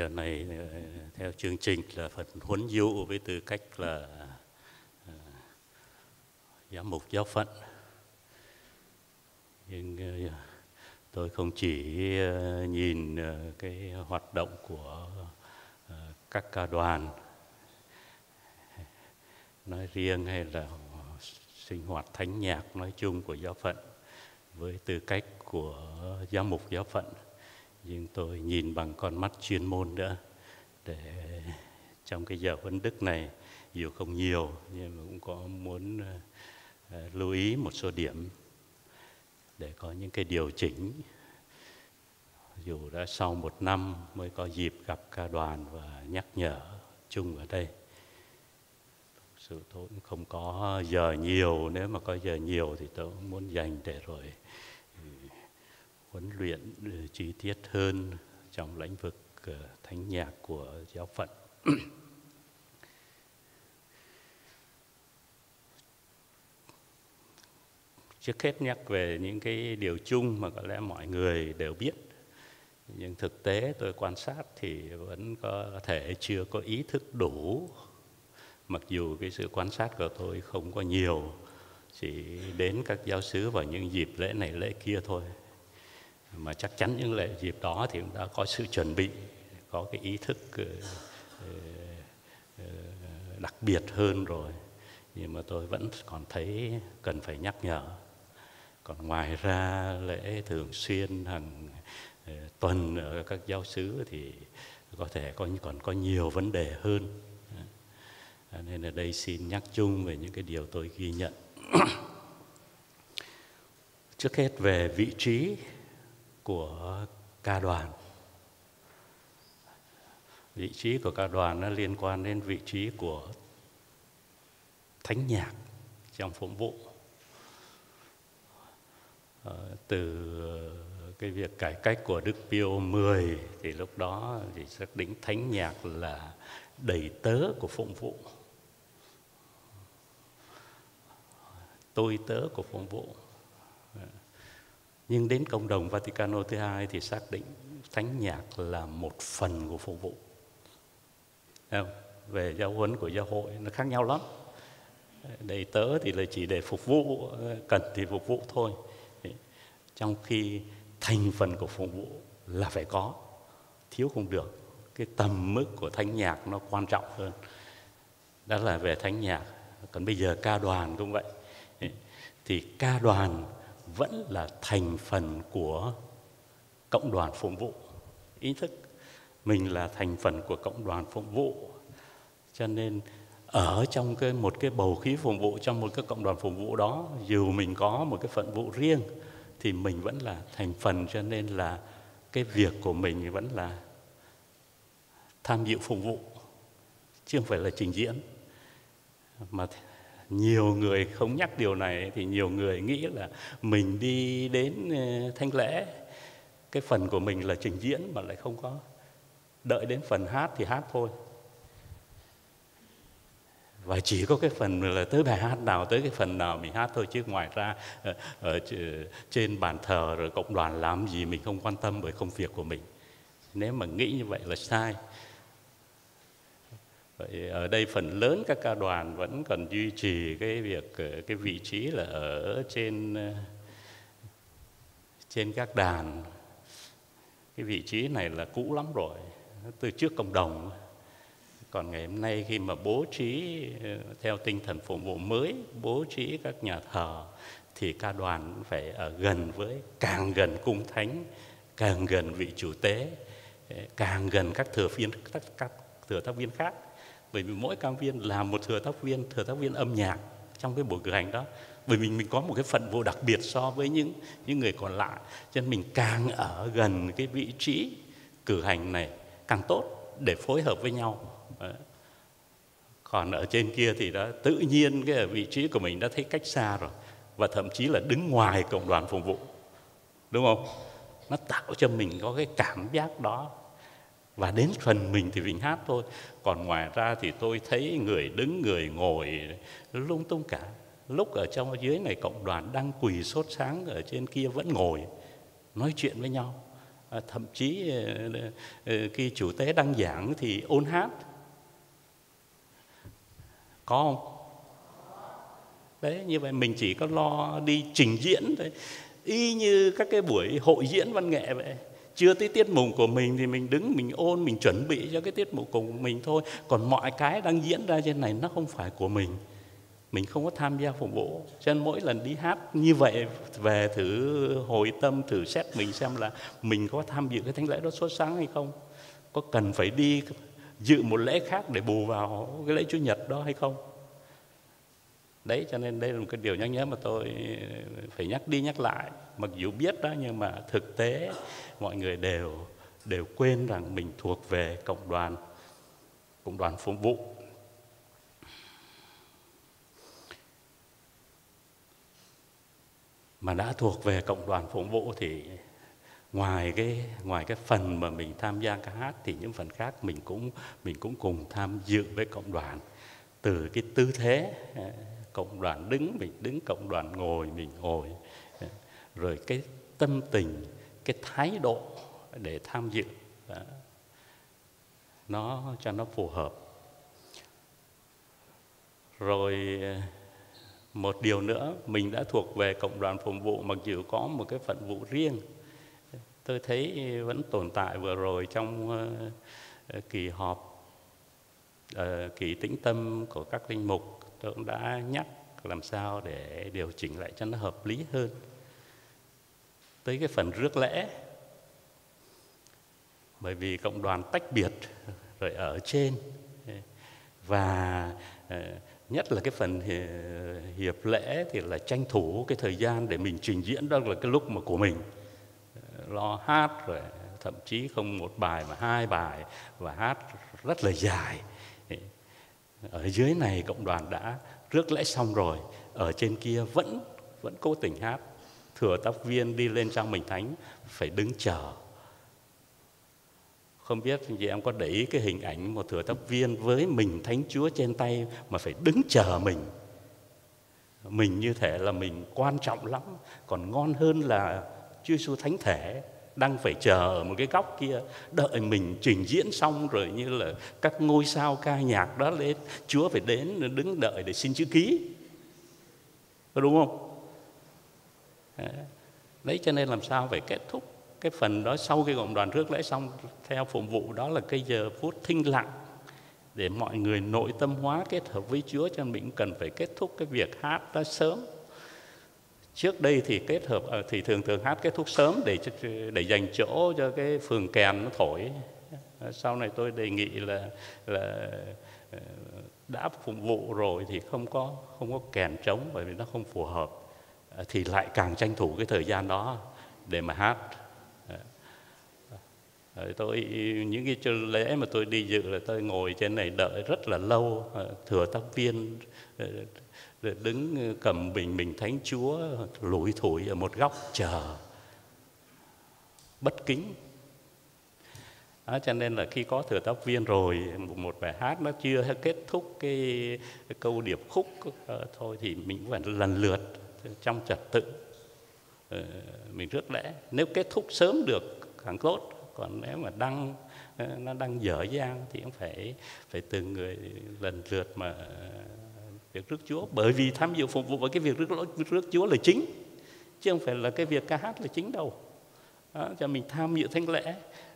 giờ này ờ, theo chương trình là phần huấn dụ với tư cách là ờ, giám mục giáo phận. Nhưng ờ, tôi không chỉ nhìn cái hoạt động của các ca đoàn, nói riêng hay là sinh hoạt thánh nhạc nói chung của giáo phận, với tư cách của giám mục giáo phận nhưng tôi nhìn bằng con mắt chuyên môn nữa để trong cái giờ huấn đức này, dù không nhiều, nhưng mà cũng có muốn ờ, lưu ý một số điểm để có những cái điều chỉnh. Dù đã sau một năm mới có dịp gặp ca đoàn và nhắc nhở chung ở đây. Sự tôi cũng không có giờ nhiều, nếu mà có giờ nhiều thì tôi cũng muốn dành để rồi huấn luyện ừ, chi tiết hơn trong lĩnh vực ờ, thánh nhạc của giáo phận. Trước hết nhắc về những cái điều chung mà có lẽ mọi người đều biết, nhưng thực tế tôi quan sát thì vẫn có thể chưa có ý thức đủ. Mặc dù cái sự quan sát của tôi không có nhiều, chỉ đến các giáo sứ vào những dịp lễ này lễ kia thôi mà chắc chắn những lễ dịp đó thì cũng đã có sự chuẩn bị, có cái ý thức ờ, ờ, ờ, đặc biệt hơn rồi. Nhưng mà tôi vẫn còn thấy cần phải nhắc nhở. Còn ngoài ra, lễ thường xuyên hàng tuần ở các giáo xứ thì có thể có, còn có nhiều vấn đề hơn. Nên ở đây xin nhắc chung về những cái điều tôi ghi nhận. Trước hết về vị trí của ca đoàn. Vị trí của ca đoàn nó liên quan đến vị trí của thánh nhạc trong phụng vụ. Ờ, từ cái việc cải cách của Đức Pio 10 thì lúc đó thì xác định thánh nhạc là đầy tớ của phụng vụ. Tôi tớ của phụng vụ nhưng đến cộng đồng Vaticano thứ hai thì xác định thánh nhạc là một phần của phục vụ. Về giáo huấn của giáo hội, nó khác nhau lắm. Đầy tớ thì là chỉ để phục vụ, cần thì phục vụ thôi. Trong khi thành phần của phục vụ là phải có, thiếu không được. Cái tầm mức của thánh nhạc nó quan trọng hơn. Đó là về thánh nhạc. Còn bây giờ ca đoàn cũng vậy. Thì ca đoàn vẫn là thành phần của cộng đoàn phụng vụ. Ý thức mình là thành phần của cộng đoàn phụng vụ, cho nên ở trong cái một cái bầu khí phụng vụ, trong một cái cộng đoàn phụng vụ đó, dù mình có một cái phận vụ riêng, thì mình vẫn là thành phần, cho nên là cái việc của mình vẫn là tham dự phụng vụ, chứ không phải là trình diễn. Mà nhiều người không nhắc điều này thì nhiều người nghĩ là mình đi đến ờ, thanh lễ, cái phần của mình là trình diễn mà lại không có. Đợi đến phần hát thì hát thôi. Và chỉ có cái phần là tới bài hát nào, tới cái phần nào mình hát thôi, chứ ngoài ra ờ, ờ, ở trên bàn thờ rồi cộng đoàn làm gì mình không quan tâm bởi công việc của mình. Nếu mà nghĩ như vậy là sai vậy ở đây phần lớn các ca đoàn vẫn còn duy trì cái việc ờ, cái vị trí là ở trên ờ, trên các đàn. Cái vị trí này là cũ lắm rồi từ trước cộng đồng. Còn ngày hôm nay khi mà bố trí ờ, theo tinh thần phục vụ mới bố trí các nhà thờ thì ca đoàn phải ở gần với càng gần cung thánh càng gần vị chủ tế càng gần các thừa viên các, các thừa tác viên khác bởi vì mỗi cao viên là một thừa tác viên, thừa tác viên âm nhạc trong cái buổi cử hành đó. Bởi vì mình có một cái phận vụ đặc biệt so với những những người còn lại. Cho nên mình càng ở gần cái vị trí cử hành này càng tốt để phối hợp với nhau. Đấy. còn ở trên kia thì đã tự nhiên cái vị trí của mình đã thấy cách xa rồi. Và thậm chí là đứng ngoài cộng đoàn phục vụ. Đúng không? Nó tạo cho mình có cái cảm giác đó và đến phần mình thì mình hát thôi. Còn ngoài ra thì tôi thấy người đứng người ngồi lung tung cả. Lúc ở trong dưới này cộng đoàn đang quỳ sốt sáng ở trên kia vẫn ngồi nói chuyện với nhau. À, thậm chí ờ, ờ, ờ, khi chủ tế đăng giảng thì ôn hát. Có không? Đấy như vậy mình chỉ có lo đi trình diễn thôi. Y như các cái buổi hội diễn văn nghệ vậy chưa tới tiết mục của mình thì mình đứng, mình ôn, mình chuẩn bị cho cái tiết mục của mình thôi. Còn mọi cái đang diễn ra trên này nó không phải của mình. Mình không có tham gia phục vụ. Cho nên mỗi lần đi hát như vậy, về thử hồi tâm, thử xét mình xem là mình có tham dự cái thánh lễ đó xuất sáng hay không? Có cần phải đi dự một lễ khác để bù vào cái lễ chủ nhật đó hay không? Đấy, cho nên đây là một cái điều nhắc nhớ mà tôi ờ, phải nhắc đi nhắc lại. Mặc dù biết đó, nhưng mà thực tế mọi người đều đều quên rằng mình thuộc về cộng đoàn cộng đoàn phục vụ. Mà đã thuộc về cộng đoàn phục vụ thì ngoài cái ngoài cái phần mà mình tham gia ca hát thì những phần khác mình cũng mình cũng cùng tham dự với cộng đoàn. Từ cái tư thế ờ, cộng đoàn đứng, mình đứng, cộng đoàn ngồi, mình ngồi. Rồi cái tâm tình, cái thái độ để tham dự nó cho nó phù hợp. Rồi, một điều nữa, mình đã thuộc về cộng đoàn phục vụ, mặc dù có một cái phận vụ riêng. Tôi thấy vẫn tồn tại vừa rồi trong ờ, kỳ họp ờ, kỳ tĩnh tâm của các linh mục tôi cũng đã nhắc làm sao để điều chỉnh lại cho nó hợp lý hơn. Tới cái phần rước lễ, bởi vì cộng đoàn tách biệt rồi ở trên, và ờ, nhất là cái phần hiệp lễ thì là tranh thủ cái thời gian để mình trình diễn, đó là cái lúc mà của mình. Ờ, lo hát rồi thậm chí không một bài mà hai bài và hát rất là dài ở dưới này cộng đoàn đã rước lễ xong rồi, ở trên kia vẫn vẫn cố tình hát. Thừa tác viên đi lên trang mình thánh phải đứng chờ. Không biết chị em có để ý cái hình ảnh một thừa tác viên với mình thánh chúa trên tay mà phải đứng chờ mình. Mình như thể là mình quan trọng lắm, còn ngon hơn là chúa giêsu thánh thể đang phải chờ ở một cái góc kia, đợi mình trình diễn xong rồi như là các ngôi sao ca nhạc đó lên, chúa phải đến đứng đợi để xin chữ ký. Đúng không? Đấy. Cho nên làm sao phải kết thúc cái phần đó sau khi cộng đoàn rước lễ xong, theo phục vụ đó là cái giờ phút thinh lặng để mọi người nội tâm hóa kết hợp với Chúa, cho mình cần phải kết thúc cái việc hát đó sớm trước đây thì kết hợp ờ, thì thường thường hát kết thúc sớm để để dành chỗ cho cái phường kèn nó thổi. Ờ, sau này tôi đề nghị là là ờ, đã phục vụ rồi thì không có không có kèn trống bởi vì nó không phù hợp. Thì lại càng tranh thủ cái thời gian đó để mà hát. Tôi, những cái lễ mà tôi đi dự là tôi ngồi trên này đợi rất là lâu. Thừa tác viên đứng ờ, cầm bình mình thánh chúa lủi thủi ở một góc chờ. Bất kính. Đó, cho nên là khi có thừa tác viên rồi một bài hát nó chưa kết thúc cái, cái câu điệp khúc ờ, thôi thì mình phải lần lượt trong trật tự. Ờ, mình rất lẽ nếu kết thúc sớm được càng tốt. Còn nếu mà đăng nó đang dở dang thì cũng phải phải từng người lần lượt mà việc rước Chúa bởi vì tham dự phục vụ vào cái việc rước, rước Chúa là chính chứ không phải là cái việc ca hát là chính đâu. Đó, cho mình tham dự thánh lễ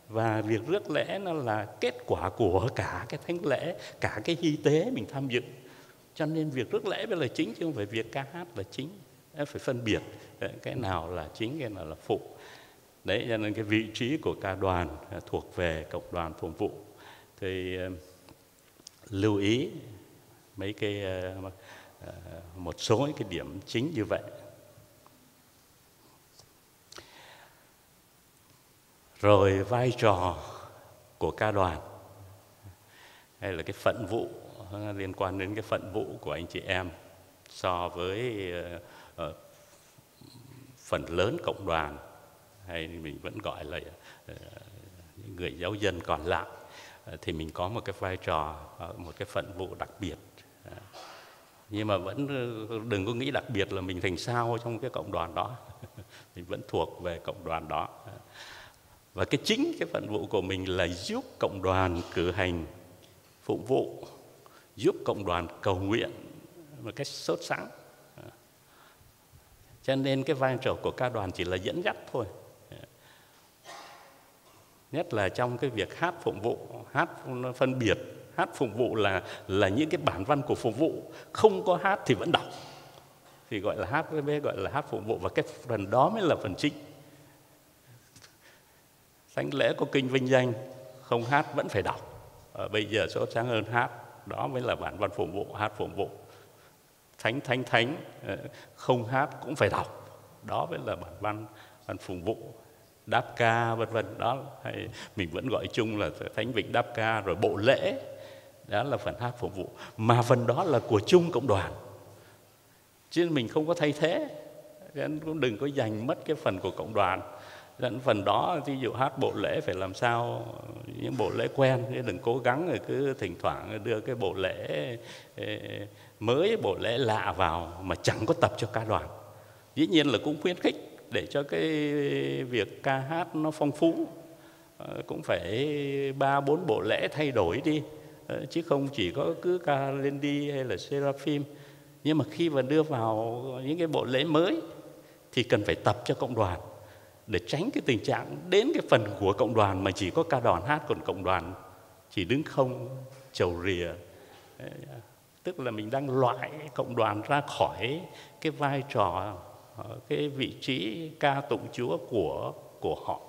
và việc rước lễ nó là kết quả của cả cái thánh lễ cả cái hy tế mình tham dự. Cho nên việc rước lễ mới là chính chứ không phải việc ca hát là chính. Phải phân biệt cái nào là chính cái nào là phụ. Đấy cho nên cái vị trí của ca đoàn à, thuộc về cộng đoàn phục vụ. Thì à, lưu ý mấy cái ờ, ờ, một số cái điểm chính như vậy. Rồi vai trò của ca đoàn hay là cái phận vụ liên quan đến cái phận vụ của anh chị em so với uh, phần lớn cộng đoàn hay mình vẫn gọi là uh, những người giáo dân còn lại uh, thì mình có một cái vai trò một cái phận vụ đặc biệt nhưng mà vẫn ờ, đừng có nghĩ đặc biệt là mình thành sao trong cái cộng đoàn đó. Mình vẫn thuộc về cộng đoàn đó. Và cái chính cái phận vụ của mình là giúp cộng đoàn cử hành phụng vụ, giúp cộng đoàn cầu nguyện một cách sốt sắng cho nên cái vai trò của ca đoàn chỉ là dẫn dắt thôi. Nhất là trong cái việc hát phụng vụ, hát phân biệt hát phụng vụ là là những cái bản văn của phục vụ. Không có hát thì vẫn đọc. Thì gọi là hát gọi là hát phụng vụ. Và cái phần đó mới là phần chính. Thánh lễ có kinh vinh danh không hát vẫn phải đọc. À, bây giờ sốt sáng hơn hát đó mới là bản văn phụng vụ hát phụng vụ. Thánh thánh thánh ờ, không hát cũng phải đọc. Đó mới là bản văn văn phụng vụ. Đáp ca vân vân. Đó hay mình vẫn gọi chung là thánh vịnh đáp ca rồi bộ lễ đó là phần hát phục vụ. Mà phần đó là của chung cộng đoàn. Chứ mình không có thay thế. Nên cũng đừng có dành mất cái phần của cộng đoàn. Dẫn phần đó ví dụ hát bộ lễ phải làm sao, những bộ lễ quen chứ đừng cố gắng rồi cứ thỉnh thoảng đưa cái bộ lễ mới, bộ lễ lạ vào mà chẳng có tập cho ca đoàn. Dĩ nhiên là cũng khuyến khích để cho cái việc ca hát nó phong phú. Ờ, cũng phải ba, bốn bộ lễ thay đổi đi. Ờ, chứ không chỉ có cứ ca lên đi hay là seraphim nhưng mà khi mà đưa vào những cái bộ lễ mới thì cần phải tập cho cộng đoàn để tránh cái tình trạng đến cái phần của cộng đoàn mà chỉ có ca đoàn hát còn cộng đoàn chỉ đứng không chầu rìa. Ờ, tức là mình đang loại cộng đoàn ra khỏi cái vai trò ờ, cái vị trí ca tụng Chúa của của họ.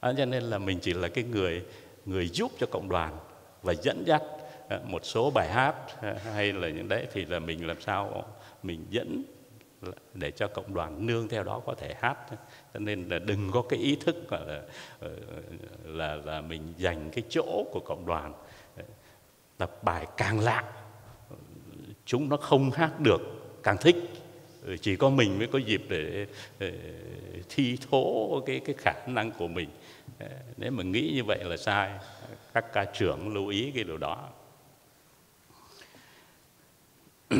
À, cho nên là mình chỉ là cái người người giúp cho cộng đoàn và dẫn dắt ờ, một số bài hát ờ, hay là những đấy thì là mình làm sao mình dẫn để cho cộng đoàn nương theo đó có thể hát. Cho nên là đừng có cái ý thức là ờ, là là mình dành cái chỗ của cộng đoàn. Tập bài càng lạ chúng nó không hát được càng thích. Ừ, chỉ có mình mới có dịp để, để thi thố cái cái khả năng của mình. Nếu mà nghĩ như vậy là sai các ca trưởng lưu ý cái điều đó.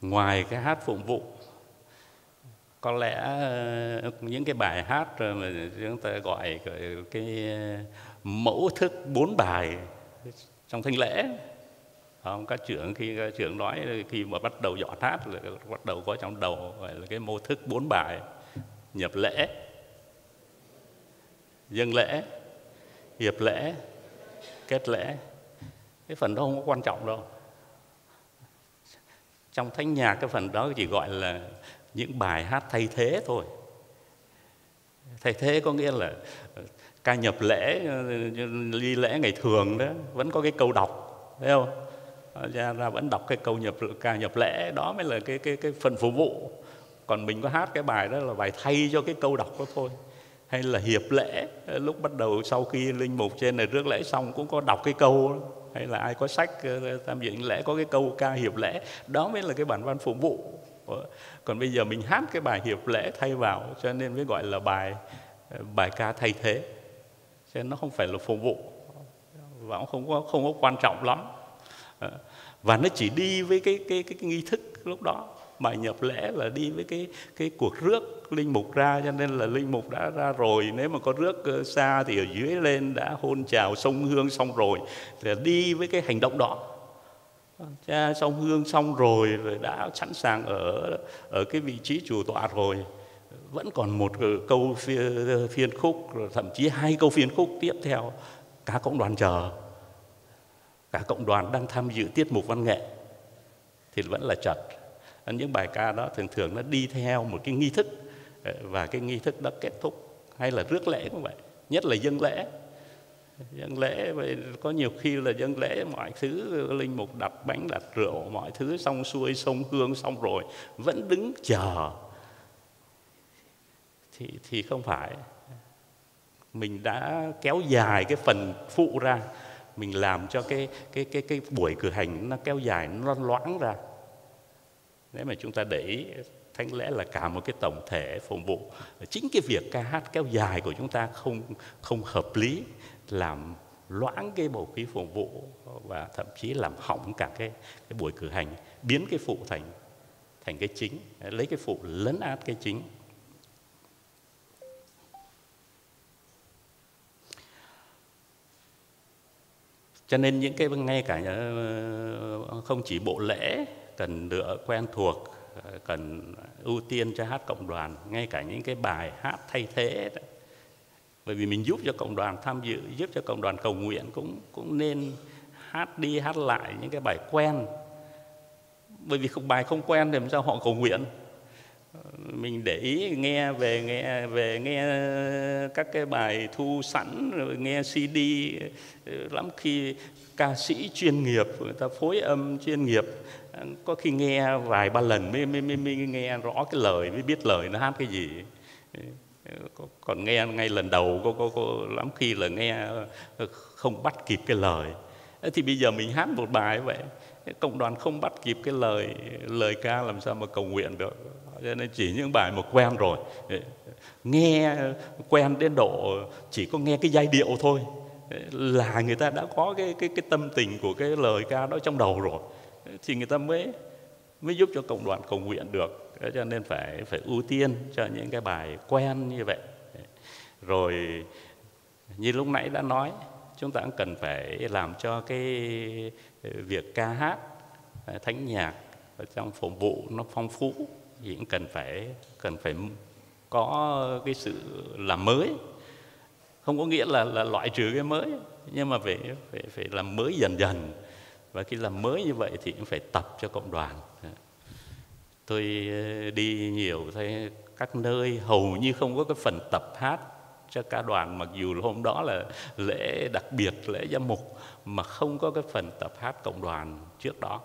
Ngoài cái hát phụng vụ, có lẽ ờ, những cái bài hát mà chúng ta gọi cái ờ, mẫu thức bốn bài trong thanh lễ không các trưởng khi các trưởng nói khi mà bắt đầu dọn hát là bắt đầu có trong đầu gọi là cái mô thức bốn bài nhập lễ dân lễ hiệp lễ kết lễ cái phần đó không có quan trọng đâu trong thánh nhạc cái phần đó chỉ gọi là những bài hát thay thế thôi thay thế có nghĩa là ca nhập lễ ly lễ ngày thường đó vẫn có cái câu đọc thấy không Ờ, ra ra vẫn đọc cái câu nhập ca nhập lễ, đó mới là cái cái cái phần phục vụ. Còn mình có hát cái bài đó là bài thay cho cái câu đọc đó thôi. Hay là hiệp lễ ờ, lúc bắt đầu sau khi linh mục trên này rước lễ xong cũng có đọc cái câu. Đó. hay là ai có sách ờ, tham dự lễ có cái câu ca hiệp lễ, đó mới là cái bản văn phục vụ. Còn bây giờ mình hát cái bài hiệp lễ thay vào cho nên mới gọi là bài bài ca thay thế. Cho nên nó không phải là phục vụ, và cũng không có không có quan trọng lắm và nó chỉ đi với cái cái cái, cái nghi thức lúc đó. Bài nhập lễ là đi với cái cái cuộc rước linh mục ra cho nên là linh mục đã ra rồi. Nếu mà có rước ờ, xa thì ở dưới lên đã hôn chào sông hương xong rồi. Thì đi với cái hành động đó. Cha sông hương xong rồi rồi đã sẵn sàng ở ở cái vị trí chủ tọa rồi. Vẫn còn một ờ, câu phiên, phiên khúc thậm chí hai câu phiên khúc tiếp theo. Cả cộng đoàn chờ cả cộng đoàn đang tham dự tiết mục văn nghệ. Thì vẫn là chật. Những bài ca đó thường thường nó đi theo một cái nghi thức ờ, và cái nghi thức đó kết thúc hay là rước lễ cũng vậy, nhất là dân lễ. Dân lễ có nhiều khi là dân lễ mọi thứ, linh mục đặt bánh đặt rượu, mọi thứ xong xuôi, sông hương xong rồi, vẫn đứng chờ. Thì thì không phải. Mình đã kéo dài cái phần phụ ra mình làm cho cái cái cái cái buổi cử hành nó kéo dài, nó loãng ra. Nếu mà chúng ta để ý, thánh lẽ là cả một cái tổng thể phục vụ, chính cái việc ca hát kéo dài của chúng ta không không hợp lý, làm loãng cái bầu khí phục vụ và thậm chí làm hỏng cả cái cái buổi cử hành, biến cái phụ thành thành cái chính, lấy cái phụ lấn át cái chính. Cho nên những cái ngay cả ờ, không chỉ bộ lễ cần được quen thuộc ờ, cần ưu tiên cho hát cộng đoàn, ngay cả những cái bài hát thay thế đó. bởi vì mình giúp cho cộng đoàn tham dự, giúp cho cộng đoàn cầu nguyện cũng cũng nên hát đi hát lại những cái bài quen bởi vì không, bài không quen thì làm sao họ cầu nguyện mình để ý nghe về nghe về nghe các cái bài thu sẵn rồi nghe CD ừ, lắm khi ca sĩ chuyên nghiệp người ta phối âm chuyên nghiệp. Có khi nghe vài ba lần mới mới mới, mới nghe rõ cái lời mới biết lời nó hát cái gì. Ừ, còn nghe ngay lần đầu có, có, có lắm khi là nghe ờ, không bắt kịp cái lời. Thì bây giờ mình hát một bài vậy cộng đoàn không bắt kịp cái lời lời ca làm sao mà cầu nguyện được? Cho nên chỉ những bài mà quen rồi nghe quen đến độ chỉ có nghe cái giai điệu thôi. Là người ta đã có cái cái cái tâm tình của cái lời ca đó trong đầu rồi. Thì người ta mới mới giúp cho cộng đoàn cầu nguyện được. Cho nên phải phải ưu tiên cho những cái bài quen như vậy. Rồi như lúc nãy đã nói, chúng ta cũng cần phải làm cho cái việc ca hát à, thánh nhạc ở trong phục vụ nó phong phú thì cũng cần phải cần phải có cái sự làm mới. Không có nghĩa là là loại trừ cái mới, nhưng mà phải phải phải làm mới dần dần. Và khi làm mới như vậy thì cũng phải tập cho cộng đoàn. Tôi đi nhiều, thấy các nơi hầu như không có cái phần tập hát cho ca đoàn, mặc dù hôm đó là lễ đặc biệt, lễ giám mục, mà không có cái phần tập hát cộng đoàn trước đó.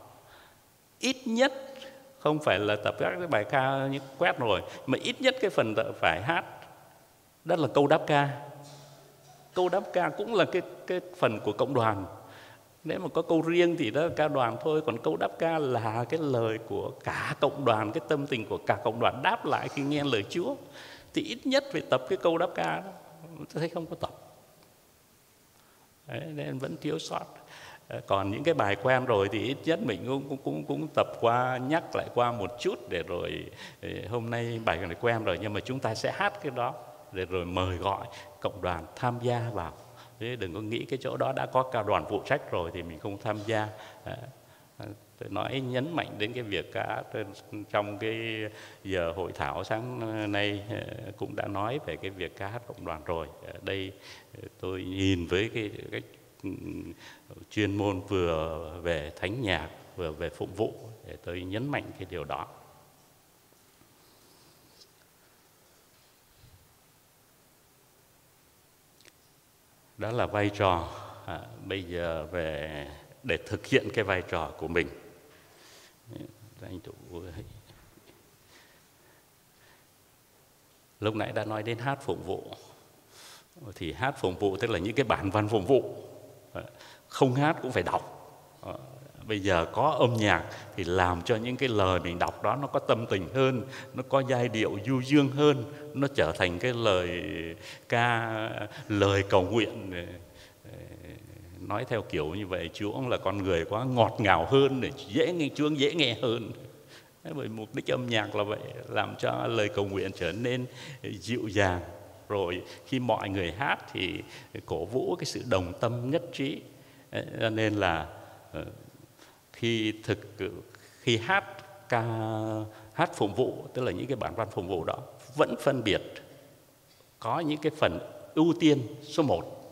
Ít nhất không phải là tập các cái bài ca như quét rồi mà ít nhất cái phần phải hát. Đó là câu đáp ca. Câu đáp ca cũng là cái cái phần của cộng đoàn. Nếu mà có câu riêng thì đó là ca đoàn thôi còn câu đáp ca là cái lời của cả cộng đoàn cái tâm tình của cả cộng đoàn đáp lại khi nghe lời Chúa. Thì ít nhất phải tập cái câu đáp ca đó. Tôi thấy không có tập. Đấy, nên vẫn thiếu sót. Ờ, còn những cái bài quen rồi thì ít nhất mình cũng cũng cũng, cũng tập qua nhắc lại qua một chút để rồi ờ, hôm nay bài này quen rồi nhưng mà chúng ta sẽ hát cái đó để rồi mời gọi cộng đoàn tham gia vào. Thế đừng có nghĩ cái chỗ đó đã có cả đoàn phụ trách rồi thì mình không tham gia. Ờ, tôi nói nhấn mạnh đến cái việc cả trong cái giờ hội thảo sáng nay cũng đã nói về cái việc ca hát cộng đoàn rồi. Ở đây tôi nhìn với cái, cái chuyên môn vừa về thánh nhạc vừa về phụng vụ để tôi nhấn mạnh cái điều đó. Đó là vai trò à, bây giờ về để thực hiện cái vai trò của mình. Anh chủ lúc nãy đã nói đến hát phụng vụ. Thì hát phụng vụ tức là những cái bản văn phụng vụ. Ờ, không hát cũng phải đọc. Ờ, bây giờ có âm nhạc thì làm cho những cái lời mình đọc đó nó có tâm tình hơn, nó có giai điệu du dương hơn, nó trở thành cái lời ca, lời cầu nguyện. Ờ, nói theo kiểu như vậy, chúa là con người quá ngọt ngào hơn để dễ nghe, chúa dễ nghe hơn. Bởi mục đích âm nhạc là vậy, làm cho lời cầu nguyện trở nên dịu dàng rồi khi mọi người hát thì cổ vũ cái sự đồng tâm nhất trí. Cho nên là ờ, khi thực khi hát ca hát phụng vụ tức là những cái bản văn phụng vụ đó vẫn phân biệt có những cái phần ưu tiên số một.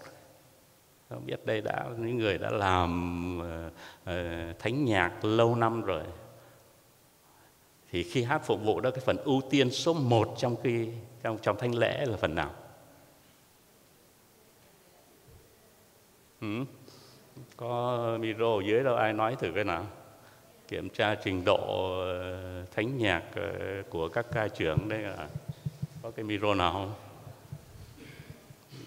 Không biết đây đã những người đã làm uh, thánh nhạc lâu năm rồi thì khi hát phục vụ đó, cái phần ưu tiên số một trong khi trong trong thanh lễ là phần nào? Ừ? có micro ở dưới đâu, ai nói thử cái nào? Kiểm tra trình độ ờ, thánh nhạc ờ, của các ca trưởng đây là có cái micro nào không?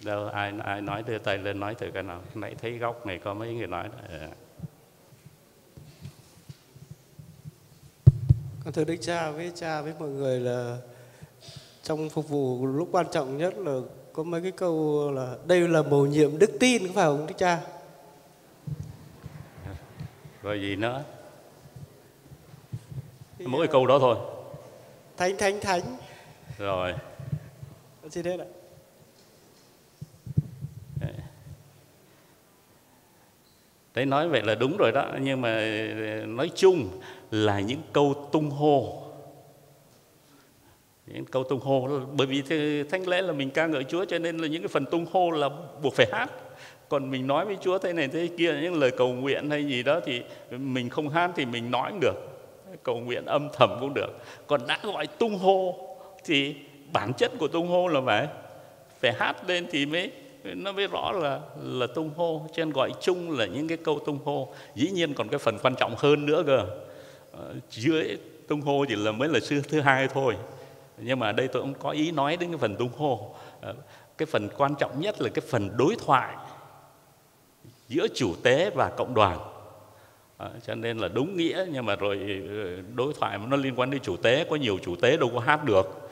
Đâu, ai ai nói đưa tay lên nói thử cái nào? Nãy thấy góc này có mấy người nói đó. Ờ. con thưa đức cha với cha với mọi người là trong phục vụ lúc quan trọng nhất là có mấy cái câu là đây là bổ nhiệm đức tin có phải không đức cha? Rồi gì nữa mỗi câu đó thôi. Thánh thánh thánh. Rồi. Xin hết ạ đấy, nói vậy là đúng rồi đó, nhưng mà ờ, nói chung là những câu tung hô. Những câu tung hô, bởi vì thánh lễ là mình ca ngợi Chúa cho nên là những cái phần tung hô là buộc phải hát. Còn mình nói với Chúa thế này thế kia, những lời cầu nguyện hay gì đó thì mình không hát thì mình nói cũng được. Cầu nguyện âm thầm cũng được. Còn đã gọi tung hô thì bản chất của tung hô là phải phải hát lên thì mới nó mới rõ là là tung hô. Cho nên gọi chung là những cái câu tung hô. Dĩ nhiên còn cái phần quan trọng hơn nữa cơ. Ờ, dưới tung hô chỉ là mới là sư thứ hai thôi. Nhưng mà đây tôi cũng có ý nói đến cái phần tung hô. Ờ, cái phần quan trọng nhất là cái phần đối thoại giữa chủ tế và cộng đoàn. À, cho nên là đúng nghĩa nhưng mà rồi đối thoại mà nó liên quan đến chủ tế có nhiều chủ tế đâu có hát được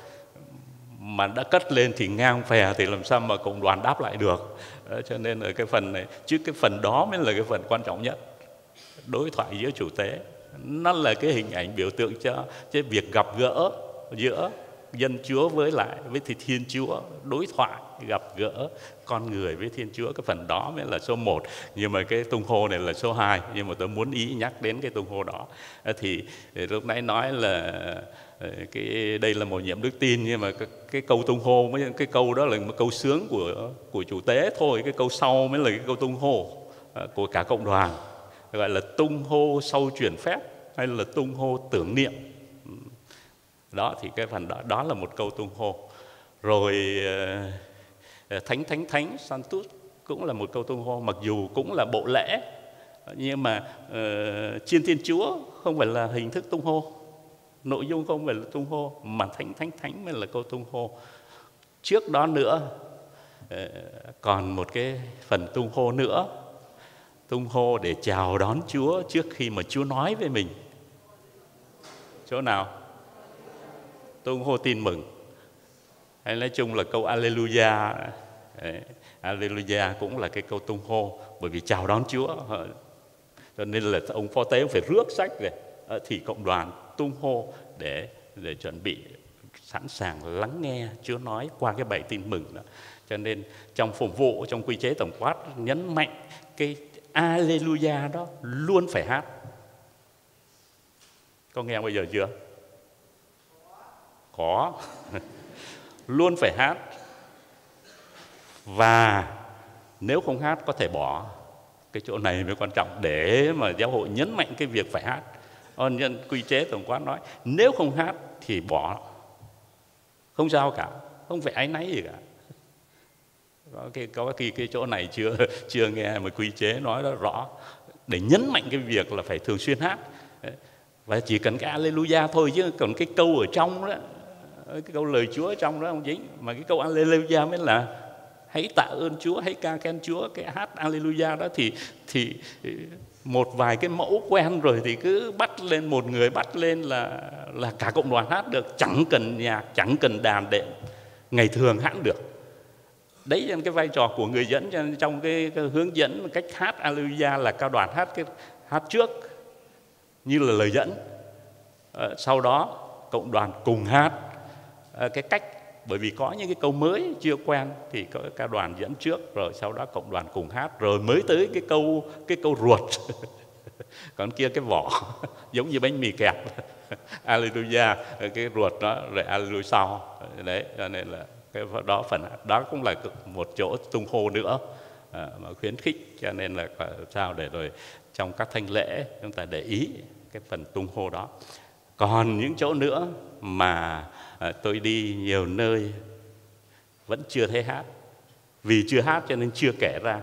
mà đã cất lên thì ngang phè thì làm sao mà cộng đoàn đáp lại được? Đó, cho nên ở cái phần này chứ cái phần đó mới là cái phần quan trọng nhất. Đối thoại giữa chủ tế nó là cái hình ảnh biểu tượng cho cái việc gặp gỡ giữa dân Chúa với lại với thì Thiên Chúa đối thoại gặp gỡ con người với Thiên Chúa cái phần đó mới là số 1 nhưng mà cái tung hô này là số 2 nhưng mà tôi muốn ý nhắc đến cái tung hô đó. Ờ, thì ờ, lúc nãy nói là ờ, cái đây là một nhiệm đức tin nhưng mà cái, cái câu tung hô mới cái câu đó là một câu sướng của của chủ tế thôi. Cái câu sau mới là cái câu tung hô của cả cộng đoàn. Gọi là tung hô sau chuyển phép hay là tung hô tưởng niệm. Đó thì cái phần đó đó là một câu tung hô. Rồi Ờ, thánh thánh thánh santus cũng là một câu tung hô mặc dù cũng là bộ lễ nhưng mà uh, chiên thiên chúa không phải là hình thức tung hô. Nội dung không phải là tung hô mà thánh thánh thánh mới là câu tung hô. Trước đó nữa uh, còn một cái phần tung hô nữa. Tung hô để chào đón chúa trước khi mà chúa nói với mình. Chỗ nào? Tung hô tin mừng hay nói chung là câu Alleluia Alleluia cũng là cái câu tung hô, bởi vì chào đón Chúa ờ, cho nên là ông phó tế phải rước sách về ờ, thì cộng đoàn tung hô để để chuẩn bị sẵn sàng lắng nghe Chúa nói qua cái bài tin mừng đó. Cho nên trong phục vụ, trong quy chế tổng quát, nhấn mạnh cái Alleluia đó luôn phải hát. Có nghe bây giờ chưa? có luôn phải hát. Và nếu không hát có thể bỏ. Cái chỗ này mới quan trọng để mà giáo hội nhấn mạnh cái việc phải hát. Ơn nhân quy chế tổng quát nói nếu không hát thì bỏ. Không sao cả không phải áy náy gì cả. Có cái có cái, cái chỗ này chưa chưa nghe mà quy chế nói đó rõ. Để nhấn mạnh cái việc là phải thường xuyên hát. Và chỉ cần cái Alleluia thôi chứ còn cái câu ở trong đó Ờ, cái câu lời Chúa ở trong đó không dính mà cái câu Alleluia mới là hãy tạ ơn Chúa hãy ca khen Chúa cái hát Alleluia đó thì thì ờ, một vài cái mẫu quen rồi thì cứ bắt lên một người bắt lên là là cả cộng đoàn hát được. Chẳng cần nhạc chẳng cần đàn để ngày thường hát được. Đấy là cái vai trò của người dẫn trong cái, cái hướng dẫn cách hát Alleluia là cao đoàn hát cái hát trước như là lời dẫn. À, sau đó cộng đoàn cùng hát. Ờ, cái cách bởi vì có những cái câu mới chưa quen thì có ca đoàn dẫn trước rồi sau đó cộng đoàn cùng hát rồi mới tới cái câu cái câu ruột. Còn kia cái vỏ giống như bánh mì kẹp. Alleluia ờ, cái ruột đó rồi Alleluia sau. Ờ, đấy cho nên là cái đó phần đó cũng là một chỗ tung hô nữa. À, mà khuyến khích cho nên là sao để rồi trong các thanh lễ chúng ta để ý cái phần tung hô đó. Còn những chỗ nữa mà à, tôi đi nhiều nơi vẫn chưa thấy hát. Vì chưa hát cho nên chưa kể ra.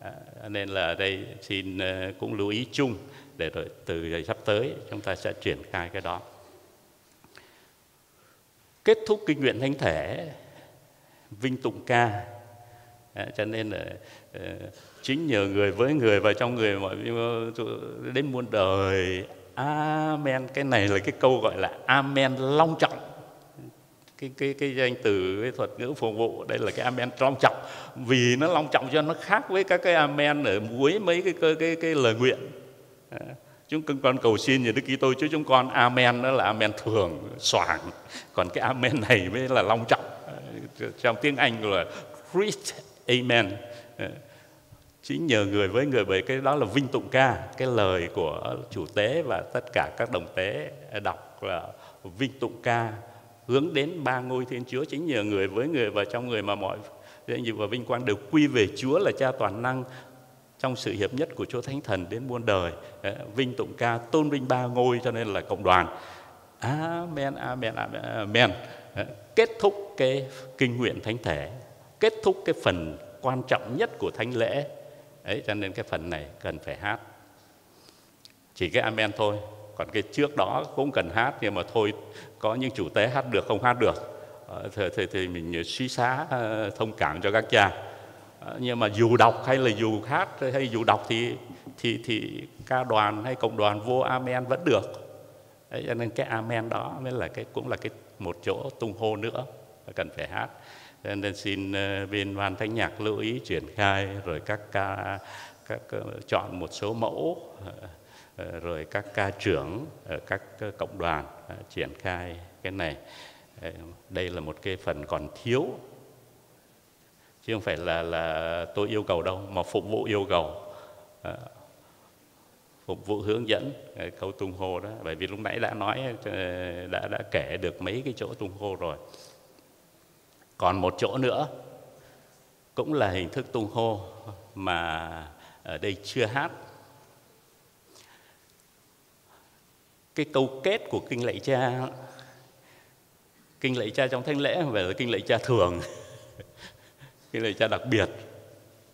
À, nên là đây xin à, cũng lưu ý chung để rồi từ giờ sắp tới chúng ta sẽ triển khai cái đó. Kết thúc kinh nguyện thánh thể vinh tụng ca. À, cho nên là uh, chính nhờ người với người và trong người mọi đến muôn đời. Amen. Cái này là cái câu gọi là amen long trọng cái cái cái danh từ cái thuật ngữ phục vụ. Đây là cái amen long trọng. Vì nó long trọng cho nó khác với các cái amen ở cuối mấy cái cái cái, cái lời nguyện. Chúng con cầu xin nhà Đức Kitô chứ chúng con amen đó là amen thường soảng. Còn cái amen này mới là long trọng. Ờ, trong tiếng Anh là christ amen. Ờ, chính nhờ người với người bởi cái đó là vinh tụng ca. Cái lời của chủ tế và tất cả các đồng tế đọc là vinh tụng ca hướng đến ba ngôi thiên chúa. Chính nhờ người với người và trong người mà mọi danh dự và vinh quang đều quy về chúa là cha toàn năng trong sự hiệp nhất của Chúa Thánh Thần đến muôn đời. Vinh tụng ca tôn vinh ba ngôi cho nên là cộng đoàn. Amen amen amen, amen. kết thúc cái kinh nguyện thánh thể kết thúc cái phần quan trọng nhất của thánh lễ. Ấy cho nên cái phần này cần phải hát. Chỉ cái amen thôi còn cái trước đó cũng cần hát nhưng mà thôi có những chủ tế hát được không hát được. Ờ, thì, thì, thì mình suy xá ờ, thông cảm cho các cha. Ờ, nhưng mà dù đọc hay là dù hát hay dù đọc thì thì thì ca đoàn hay cộng đoàn vô amen vẫn được. Đấy, cho nên cái amen đó mới là cái cũng là cái một chỗ tung hô nữa cần phải hát. Nên xin bên ban thanh nhạc lưu ý triển khai rồi các ca các chọn một số mẫu Ờ, rồi các ca trưởng ở các ờ, cộng đoàn triển khai cái này. Đây là một cái phần còn thiếu. Chứ không phải là là tôi yêu cầu đâu, mà phục vụ yêu cầu. Phục vụ hướng dẫn câu tung hô đó. Bởi vì lúc nãy đã nói đã đã kể được mấy cái chỗ tung hô rồi. Còn một chỗ nữa cũng là hình thức tung hô mà ở đây chưa hát. Cái câu kết của kinh lạy cha. Kinh lạy cha trong thánh lễ không phải là kinh lạy cha thường. Kinh lạy cha đặc biệt.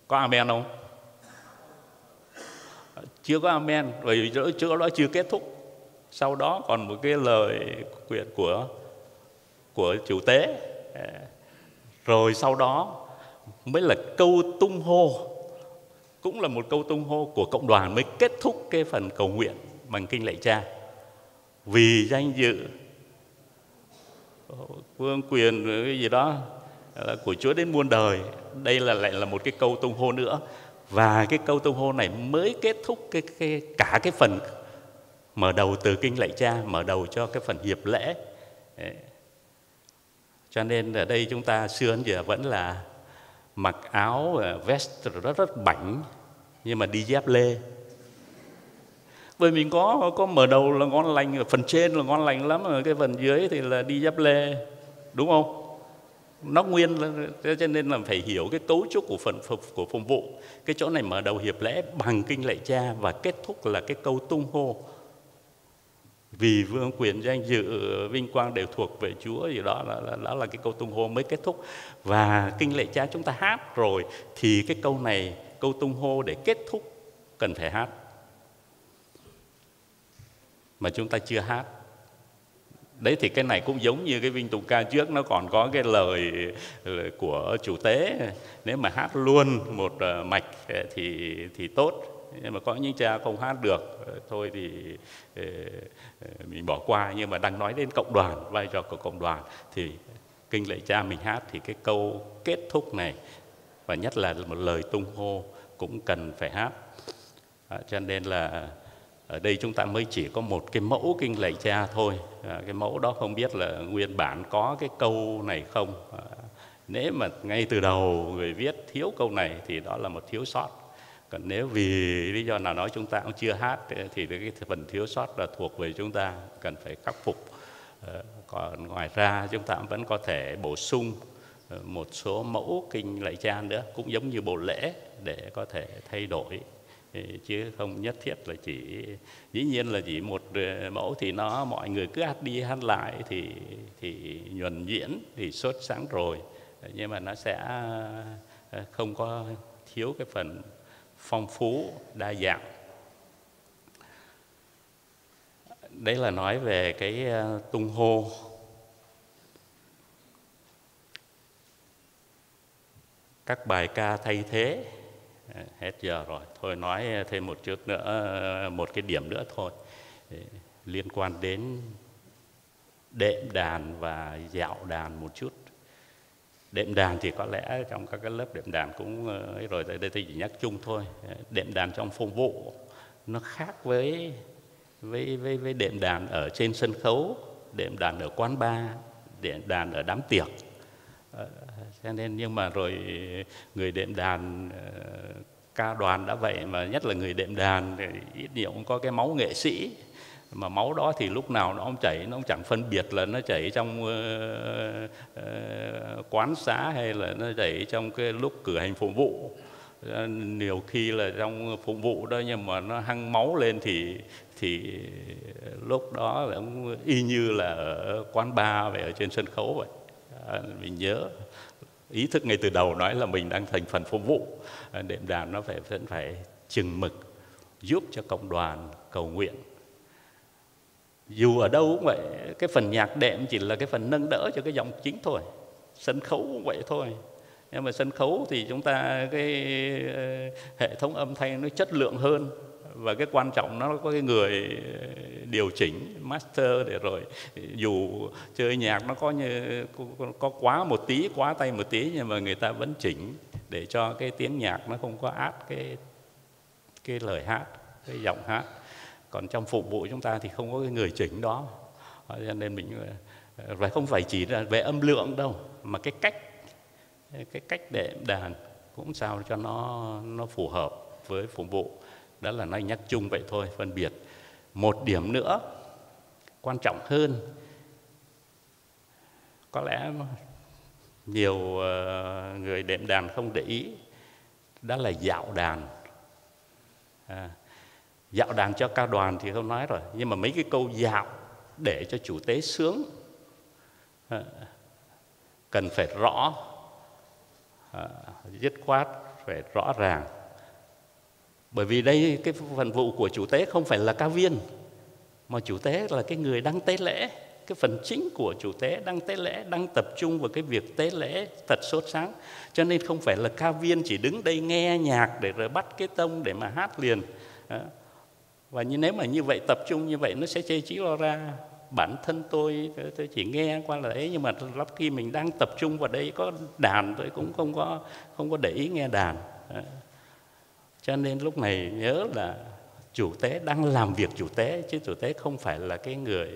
Có amen không? Chưa có amen bởi vì chỗ, chỗ đó chưa kết thúc. Sau đó còn một cái lời quyền của của chủ tế. À, rồi sau đó mới là câu tung hô. Cũng là một câu tung hô của cộng đoàn mới kết thúc cái phần cầu nguyện bằng kinh lạy cha vì danh dự. Vương quyền cái gì đó là của Chúa đến muôn đời. Đây là lại là một cái câu tung hô nữa. Và cái câu tung hô này mới kết thúc cái, cái cả cái phần mở đầu từ kinh lạy cha mở đầu cho cái phần hiệp lễ. Cho nên ở đây chúng ta xưa đến giờ vẫn là mặc áo à, vest rất rất bảnh nhưng mà đi dép lê bởi mình có có mở đầu là ngon lành phần trên là ngon lành lắm rồi cái phần dưới thì là đi dắp lê đúng không? Nó nguyên cho nên là phải hiểu cái cấu trúc của phần của phục vụ. Cái chỗ này mở đầu hiệp lễ bằng kinh lạy cha và kết thúc là cái câu tung hô. Vì vương quyền danh dự vinh quang đều thuộc về Chúa gì đó là, là đó là cái câu tung hô mới kết thúc. Và kinh lệ cha chúng ta hát rồi thì cái câu này câu tung hô để kết thúc cần phải hát mà chúng ta chưa hát. Đấy thì cái này cũng giống như cái vinh tụng ca trước nó còn có cái lời của chủ tế. Nếu mà hát luôn một ờ, mạch ờ, thì thì tốt. Nhưng mà có những cha không hát được ờ, thôi thì mình bỏ qua. Nhưng mà đang nói đến cộng đoàn vai trò của cộng đoàn thì kinh lệ cha mình hát thì cái câu kết thúc này và nhất là một lời tung hô cũng cần phải hát. À, cho nên là ở đây chúng ta mới chỉ có một cái mẫu kinh lạy cha thôi. À, cái mẫu đó không biết là nguyên bản có cái câu này không? À, nếu mà ngay từ đầu người viết thiếu câu này thì đó là một thiếu sót. Còn nếu vì lý do nào đó chúng ta cũng chưa hát thì cái phần thiếu sót là thuộc về chúng ta cần phải khắc phục. Ờ, còn ngoài ra chúng ta vẫn có thể bổ sung ờ, một số mẫu kinh lạy cha nữa cũng giống như bộ lễ để có thể thay đổi chứ không nhất thiết là chỉ, dĩ nhiên là chỉ một ờ, mẫu thì nó, mọi người cứ hát đi hát lại thì thì nhuần diễn thì sốt sáng rồi. Ờ, nhưng mà nó sẽ ờ, không có thiếu cái phần phong phú, đa dạng. Đấy là nói về cái tung hô. Các bài ca thay thế. Ờ, hết giờ rồi. Thôi nói thêm một chút nữa, một cái điểm nữa thôi. Ờ, liên quan đến đệm đàn và dạo đàn một chút. Đệm đàn thì có lẽ trong các cái lớp đệm đàn cũng ờ, ấy rồi, đây tôi chỉ nhắc chung thôi. Đệm đàn trong phục vụ nó khác với với với với đệm đàn ở trên sân khấu, đệm đàn ở quán bar, đệm đàn ở đám tiệc cho nên nhưng mà rồi người đệm đàn ờ, ca đoàn đã vậy mà nhất là người đệm đàn thì ít nhiều cũng có cái máu nghệ sĩ. Mà máu đó thì lúc nào nó cũng chảy nó cũng chẳng phân biệt là nó chảy trong uh, uh, quán xá hay là nó chảy trong cái lúc cử hành phục vụ. Nhiều khi là trong phục vụ đó nhưng mà nó hăng máu lên thì thì lúc đó là cũng y như là ở quán bar vậy ở trên sân khấu vậy. À, mình nhớ ý thức ngay từ đầu nói là mình đang thành phần phục vụ. Ờ, đệm đàn nó phải, vẫn phải chừng mực, giúp cho cộng đoàn, cầu nguyện. Dù ở đâu cũng vậy, cái phần nhạc đệm chỉ là cái phần nâng đỡ cho cái giọng chính thôi, sân khấu cũng vậy thôi. Nhưng mà sân khấu thì chúng ta cái ờ, hệ thống âm thanh nó chất lượng hơn và cái quan trọng nó có cái người ờ, điều chỉnh, master để rồi, dù chơi nhạc nó có như, có quá một tí, quá tay một tí, nhưng mà người ta vẫn chỉnh để cho cái tiếng nhạc nó không có át cái cái lời hát, cái giọng hát. Còn trong phục vụ chúng ta thì không có cái người chỉnh đó. Ờ, cho nên mình ờ, và không phải chỉ là về âm lượng đâu, mà cái cách cái cách để đàn cũng sao cho nó nó phù hợp với phục vụ đó là nói nhắc chung vậy thôi phân biệt. Một điểm nữa quan trọng hơn có lẽ nhiều ờ, người đệm đàn không để ý đó là dạo đàn. À, dạo đàn cho ca đoàn thì không nói rồi nhưng mà mấy cái câu dạo để cho chủ tế sướng à, cần phải rõ à, dứt khoát phải rõ ràng bởi vì đây, cái phần vụ của chủ tế không phải là ca viên, mà chủ tế là cái người đang tế lễ. Cái phần chính của chủ tế đang tế lễ đang tập trung vào cái việc tế lễ thật sốt sáng. Cho nên không phải là ca viên chỉ đứng đây nghe nhạc để rồi bắt cái tông để mà hát liền. Và như, nếu mà như vậy, tập trung như vậy, nó sẽ chê chỉ lo ra. Bản thân tôi tôi chỉ nghe qua là ấy, nhưng mà lắm khi mình đang tập trung vào đây, có đàn tôi cũng không có không có để ý nghe đàn cho nên lúc này nhớ là chủ tế đang làm việc chủ tế, chứ chủ tế không phải là cái người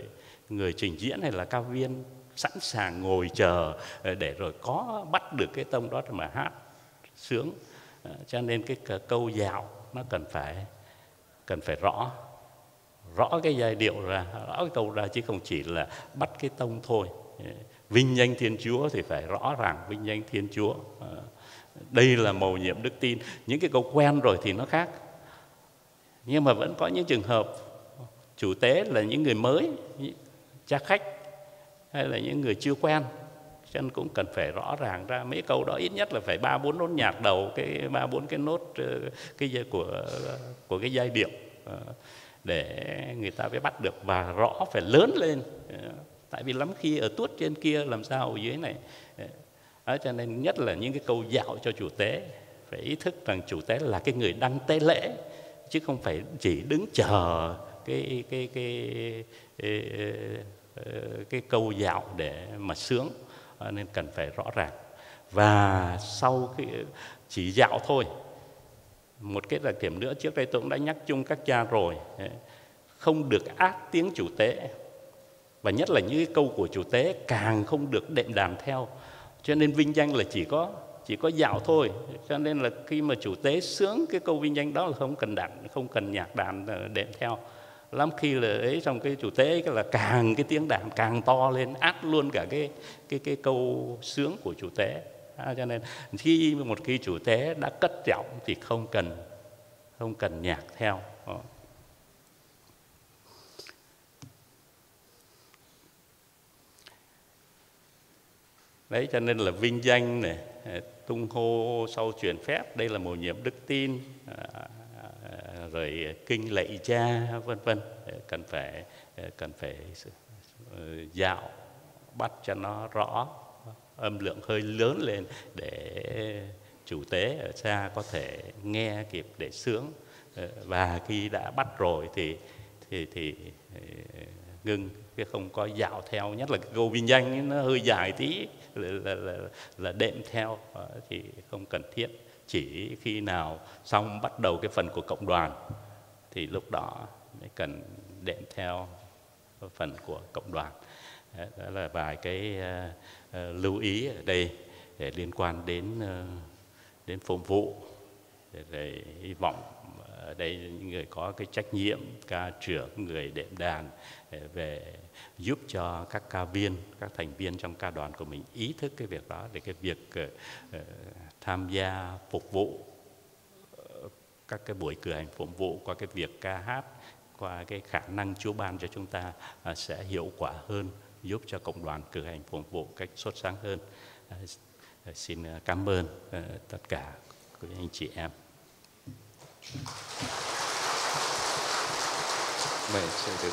người trình diễn hay là cao viên sẵn sàng ngồi chờ ờ, để rồi có bắt được cái tông đó mà hát sướng. Ờ, cho nên cái câu dạo nó cần phải cần phải rõ rõ cái giai điệu ra, rõ cái câu ra, chứ không chỉ là bắt cái tông thôi. Ờ, vinh danh thiên chúa thì phải rõ ràng vinh danh thiên chúa đây là mầu nhiệm đức tin. Những cái câu quen rồi thì nó khác. Nhưng mà vẫn có những trường hợp, chủ tế là những người mới, cha khách, hay là những người chưa quen. Cho nên cũng cần phải rõ ràng ra. Mấy câu đó ít nhất là phải ba, bốn nốt nhạc đầu, cái ba, bốn cái nốt ờ, cái cái của của cái giai điệu ờ, để người ta mới bắt được. Và rõ phải lớn lên. Ờ, tại vì lắm khi ở tuốt trên kia, làm sao ở dưới này đó, cho nên nhất là những cái câu dạo cho chủ tế phải ý thức rằng chủ tế là cái người đăng tế lễ chứ không phải chỉ đứng chờ cái cái cái cái, cái, cái câu dạo để mà sướng. Nên cần phải rõ ràng. Và sau cái chỉ dạo thôi một cái đặc điểm nữa trước đây tôi cũng đã nhắc chung các cha rồi không được ác tiếng chủ tế. Và nhất là những cái câu của chủ tế càng không được đệm đàn theo cho nên vinh danh là chỉ có chỉ có dạo thôi. Cho nên là khi mà chủ tế sướng cái câu vinh danh đó là không cần đàn không cần nhạc đàn ờ, đệm theo. Lắm khi là ấy trong cái chủ tế cái là càng cái tiếng đàn càng to lên át luôn cả cái cái cái câu sướng của chủ tế. À, cho nên khi một khi chủ tế đã cất giọng thì không cần không cần nhạc theo đó đấy, cho nên là vinh danh này à, tung hô sau truyền phép, đây là một nhiệm đức tin à, à, rồi kinh lạy cha, vân vân. Cần phải cần phải ờ, dạo, bắt cho nó rõ, âm lượng hơi lớn lên để chủ tế ở xa có thể nghe kịp để sướng. Ờ, và khi đã bắt rồi thì thì thì ờ, ngưng cái không có dạo theo nhất là cái câu vinh danh ấy, nó hơi dài tí là, là, là, là đệm theo ờ, thì không cần thiết. Chỉ khi nào xong bắt đầu cái phần của cộng đoàn thì lúc đó mới cần đệm theo phần của cộng đoàn. Đó là vài cái ờ, ờ, lưu ý ở đây để liên quan đến đến phục vụ để, để hy vọng ở đây những người có cái trách nhiệm ca trưởng người đệm đàn ờ, về giúp cho các ca viên các thành viên trong ca đoàn của mình ý thức cái việc đó để cái việc uh, tham gia phục vụ các cái buổi cử hành phục vụ qua cái việc ca hát qua cái khả năng Chúa ban cho chúng ta uh, sẽ hiệu quả hơn giúp cho cộng đoàn cử hành phục vụ cách xuất sắc hơn. Uh, xin cảm ơn tất cả quý anh chị em mời sư đứng